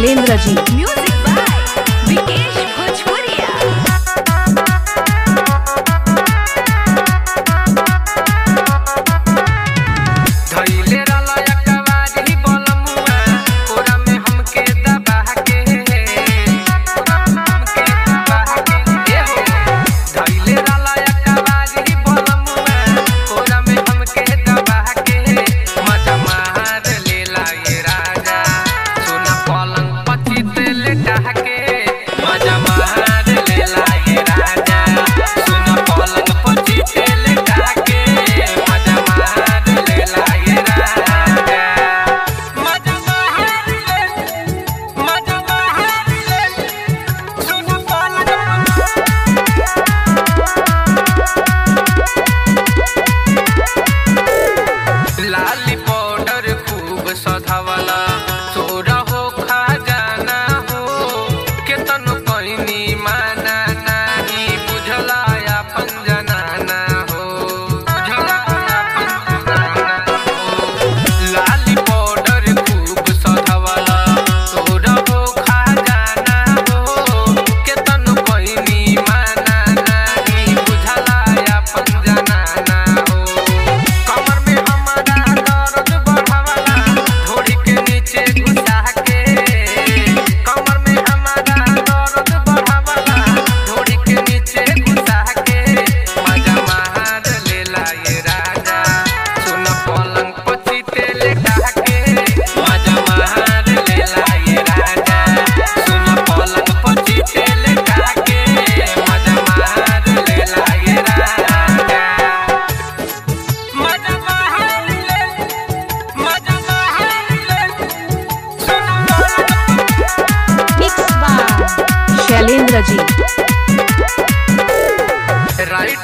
Shailendra ji. Music সব স্বভাব जी। Right